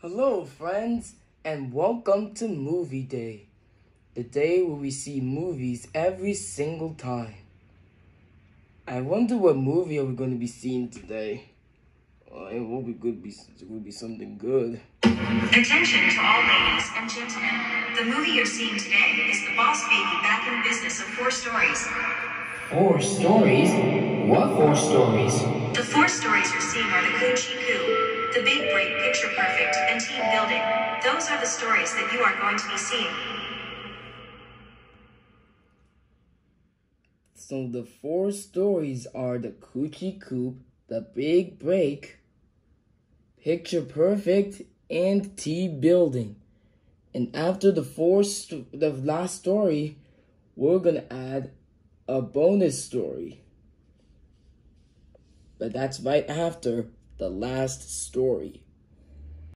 Hello, friends, and welcome to Movie Day, the day where we see movies every single time. I wonder what movie are we going to be seeing today? Oh, I hope it could be it will be something good. Attention to all ladies and gentlemen. The movie you're seeing today is The Boss Baby Back in Business of Four Stories. Four stories? What four stories? The four stories you're seeing are the Coochie Coo, The Big Break, Picture Perfect, and Team Building. Those are the stories that you are going to be seeing. So the four stories are the Coochie Coop, the Big Break, Picture Perfect, and T Building. And after the four, the last story, we're gonna add a bonus story. But that's right after the last story.